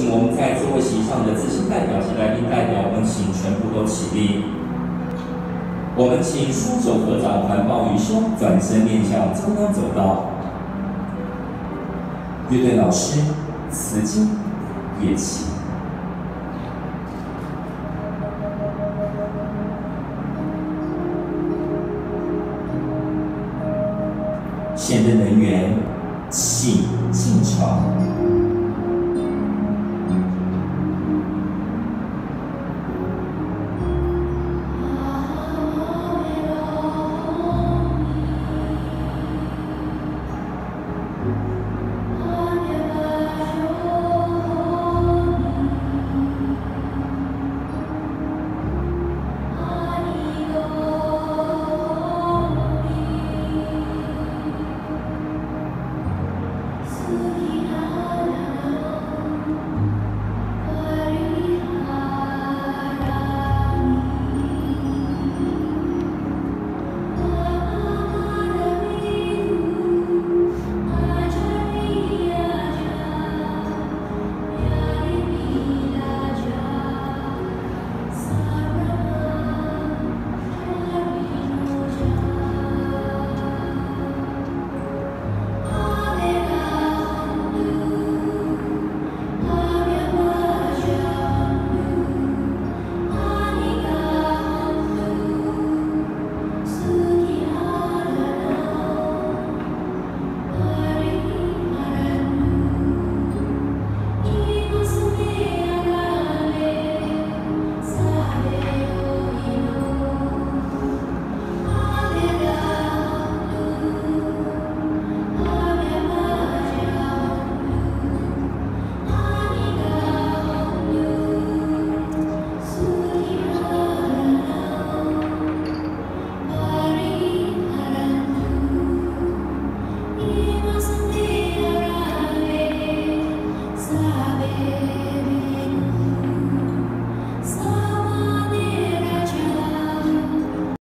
请我们在座位席上的资深代表及来宾代表，我们请全部都起立。我们请双手合掌，环抱于胸，转身面向中央走道。乐队老师，瓷金，乐器。现任人员，请